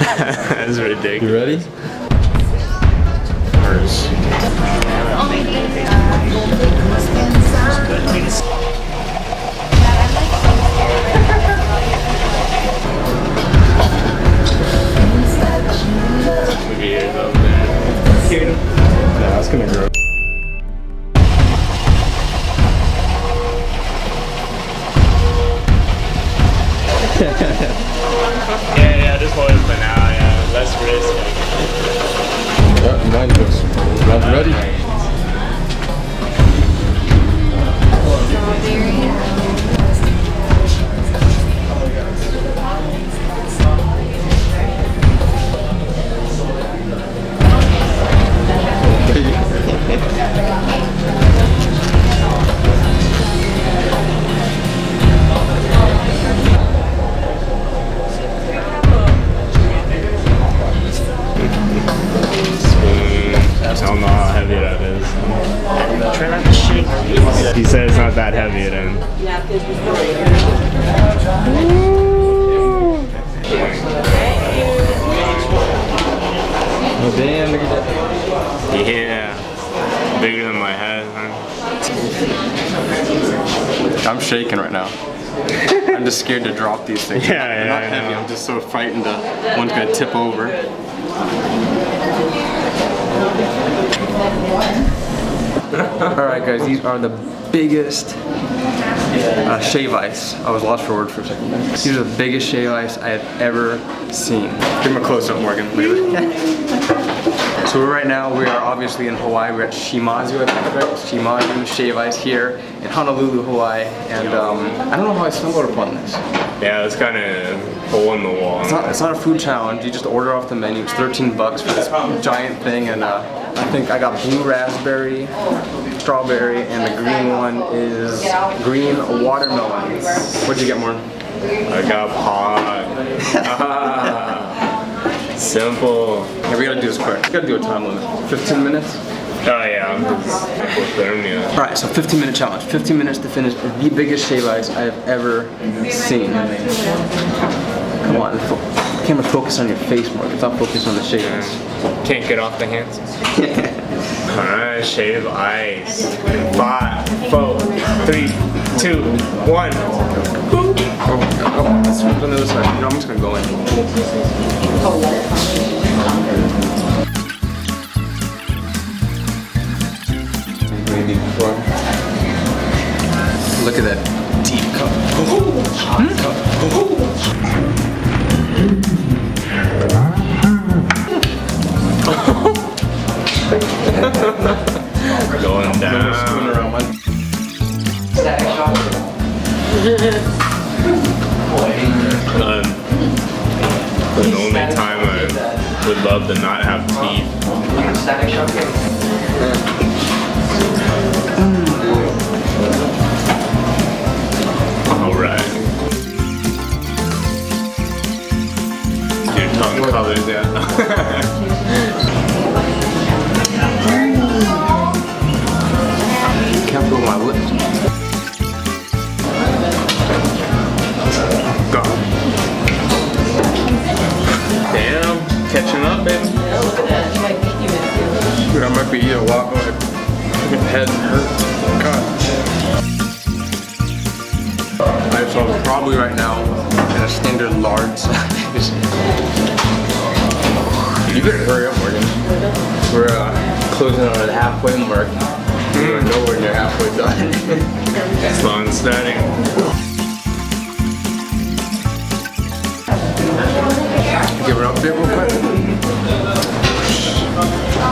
That's ridiculous. You ready? Look at yours up there. Yeah, that's gonna grow. Yeah, yeah, yeah, just hold it for now, yeah. Less risk. Yeah, mine looks mine's ready. I He said it's not that heavy then. Oh damn, look at that. Yeah. Bigger than my head, huh? I'm shaking right now. I'm just scared to drop these things. Yeah, They're yeah, not I heavy. know. I'm just so frightened that one's gonna tip over. Alright guys, these are the biggest uh, shave ice. I was lost for words for a second. These are the biggest shave ice I have ever seen. Give them a close up, Morgan. Look at this. So right now we are obviously in Hawaii. We're at Shimazu, I think, right? Shimazu Shave Ice here in Honolulu, Hawaii. And um, I don't know how I stumbled upon this. Yeah, it's kind of hole in the wall. It's not, it's not a food challenge. You just order off the menu. It's 13 bucks for this giant thing, and uh, I think I got blue raspberry, strawberry, and the green one is green watermelon. What'd you get, more? I got POG. Simple. Yeah, we gotta do this quick. We gotta do a time limit. 15 minutes. Oh yeah, I'm just hypothermia. All right, so 15 minute challenge. 15 minutes to finish the biggest shave ice I have ever seen. Come on, fo- camera focus on your face more. Stop focus on the shave ice. Can't get off the hands. Alright, shave ice. Five, four, three, two, one. Oh, oh, let's flip on the other side. You I'm just gonna go in. Look at that love to not have teeth. Alright. Your tongue colors, yeah. Can't feel my lips. Head hurts. God. Alright, so I'm probably right now in a standard large size. You better hurry up, Morgan. We're uh, closing on the halfway mark. We're nowhere near halfway done. Slow and steady. Give her an update real quick.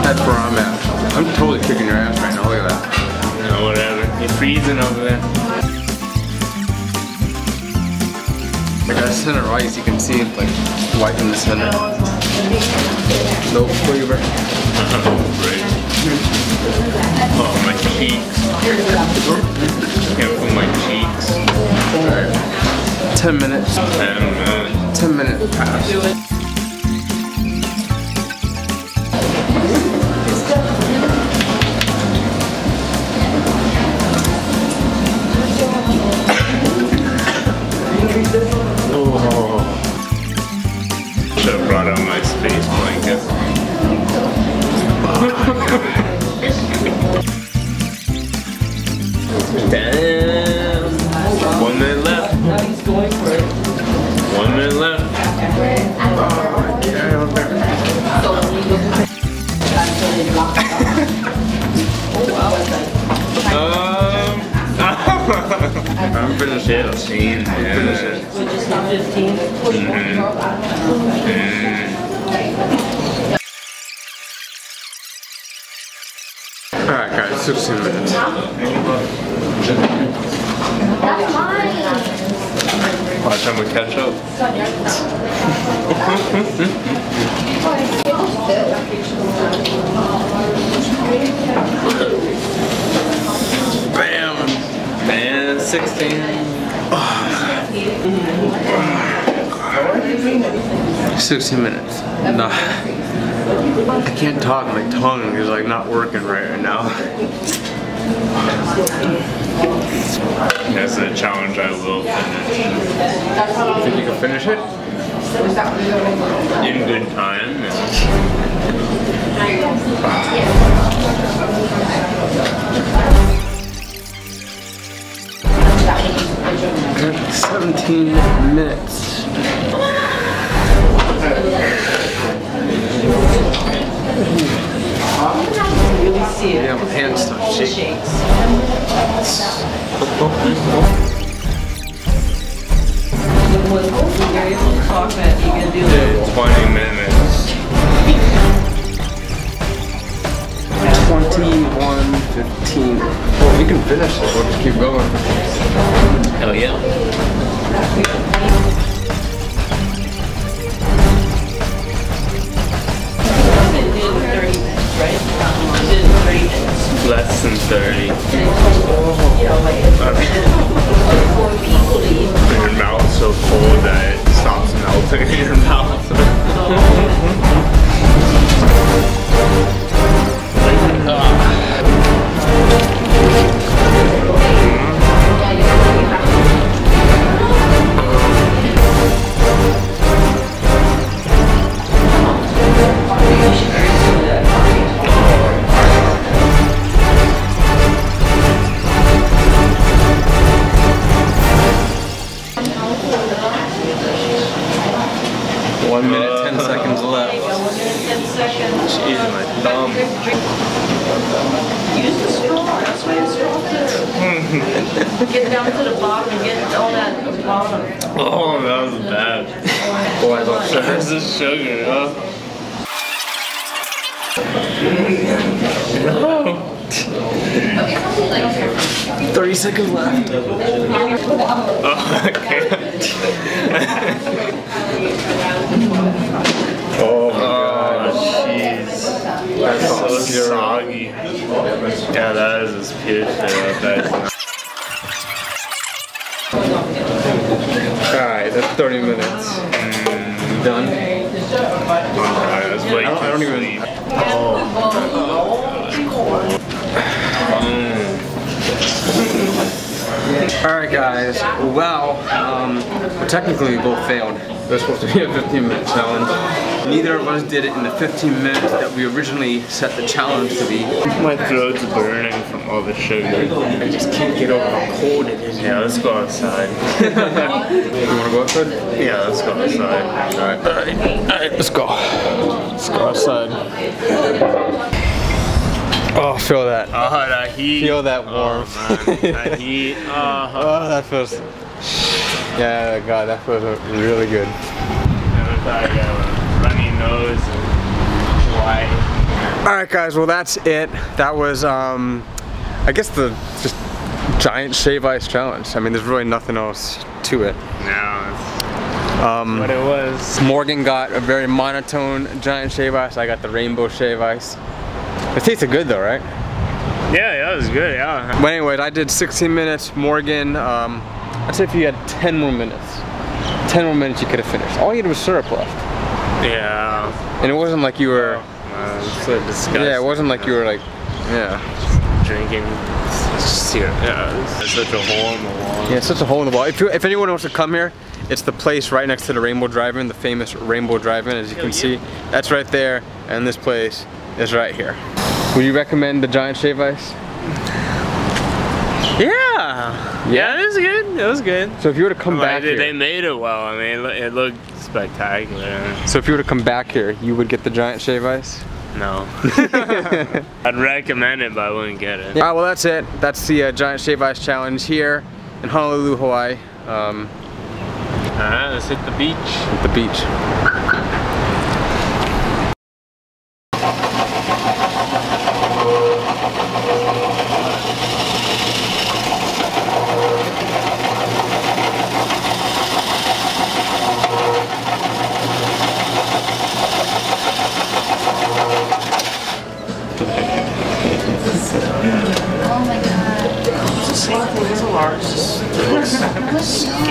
That's where I'm at. I'm totally kicking your ass right now. Look at that. No, whatever. You're freezing over there. Like that center ice, you can see it like white in the center. No flavor. Great. Oh, my cheeks. Can't feel my cheeks. Alright. 10 minutes. Ten minutes. 10 minutes past. Damn. One minute left. One minute left. Um, I'm finished it. Fifteen. Finish it. Which is not 15. Alright guys, 16 minutes. By the time we catch up. Bam! Man, 16. 16 minutes. No. I can't talk, my tongue is like not working right right now. That's a challenge I will finish. Think you can finish it? In good time. and- 17 minutes. Really see it. Yeah, my hands start shaking. Shakes. When you're able to talk that, you can do it. 20 minutes. 21, 15. Well, we can finish it. We'll just keep going. Hell yeah. Less than 30. You know, like, for people to eat. Your mouth's so cold that it stops melting in your mouth. One minute, 10 seconds left. One minute, 10 seconds. Jeez, my thumb. Use the straw, that's why the straw is. Get down to the bottom and get all that bottom. Oh, that was bad. Boy, I love sugar. This is sugar, huh? 30 seconds left. Oh, I oh, oh, jeez. That's so soggy. Yeah, that is as pure shit. That is. Alright, that's 30 minutes. Done? Alright, that's way I don't- I don't even-. Oh. Alright guys, well, um, technically we both failed. It was supposed to be a 15 minute challenge. Neither of us did it in the 15 minutes that we originally set the challenge to be. My throat's burning from all the sugar. I just can't get over how cold it is. Yeah, let's go outside. You wanna go outside? yeah, let's go outside. Alright. Alright, let's go. Let's go outside. Oh, feel that. Oh, that heat. Feel that Oh, warmth. man, that heat. Uh, Oh, that feels. Yeah, God, that feels really good. I got a runny nose and white. All right, guys. Well, that's it. That was, um, I guess the just giant shave ice challenge. I mean, there's really nothing else to it. Now it's Um, what it was. Morgan got a very monotone giant shave ice. I got the rainbow shave ice. It tasted good though, right? Yeah, yeah, it was good. Yeah. But anyways, I did 16 minutes. Morgan, um, I'd say if you had 10 more minutes, 10 more minutes you could have finished. All you had was syrup left. Yeah. And it wasn't like you were, Uh, it's so yeah, it wasn't like you were like, yeah. drinking syrup. Yeah, it's such a hole in the wall. Yeah, it's such a hole in the wall. If, you, if anyone wants to come here, it's the place right next to the Rainbow Drive-In, the famous Rainbow Drive-In, as you can see. That's right there, and this place is right here. Would you recommend the giant shave ice? Yeah. Yeah, it was good. It was good. So if you were to come Like, back they, they made it well. I mean, it, looked spectacular. so if you were to come back here, you would get the giant shave ice? No. I'd recommend it, but I wouldn't get it. All right, well that's it. That's the uh, giant shave ice challenge here in Honolulu, Hawaii. Um, Alright, let's hit the beach. at the beach. Oh my god. It's a slight, it's a large. Scale.